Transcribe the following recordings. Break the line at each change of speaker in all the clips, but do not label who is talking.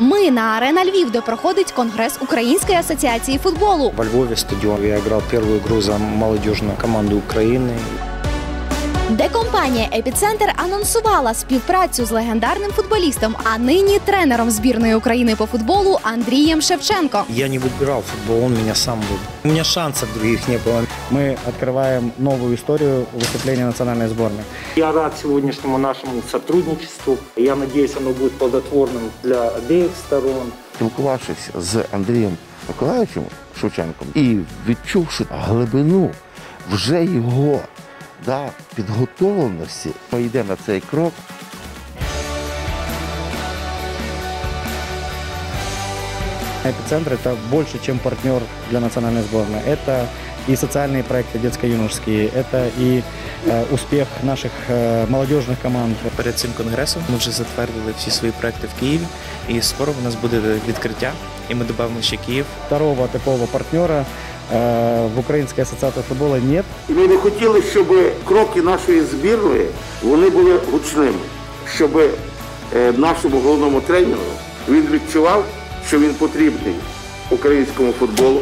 ми на арена Львів, де проходить конгрес Української асоціації футболу.
Во Львове стадион. Я играл первую игру за молодежную команду Украины.
де компанія Епіцентр анонсувала співпрацю з легендарним футболістом, а нині тренером збірної України по футболу Андрієм Шевченко.
Я не выбирал футбол, он меня сам выбрал. У меня шансов других не было.
Мы открываем новую историю выступления национальной сборной.
Я рад сегодняшнему нашему сотрудничеству. Я надеюсь, оно будет плодотворным для обеих сторон.
спілкувавшись з Андрієм Миколаївичем Шевченком і відчувши глибину вже його да, підготовленості, ми йдемо на цей крок.
Эпицентр – это больше, чем партнер для национальной сборной. Это и социальные проекты детско-юношеские, это и э, успех наших э, молодежных команд.
Перед цим конгресом ми вже затвердили всі свої проекти в Києві, і скоро у нас буде відкриття, і ми додамо ще Київ.
Второго такого партнера э, в Украинской ассоциации футбола нет.
І ми би хотіли, щоб кроки нашої збірної вони були гучними, щоб е, нашому головному тренеру він відчував, що він потрібний українському футболу,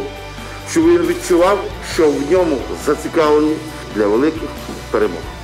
щоб він відчував, що в ньому зацікавлені для великих перемог.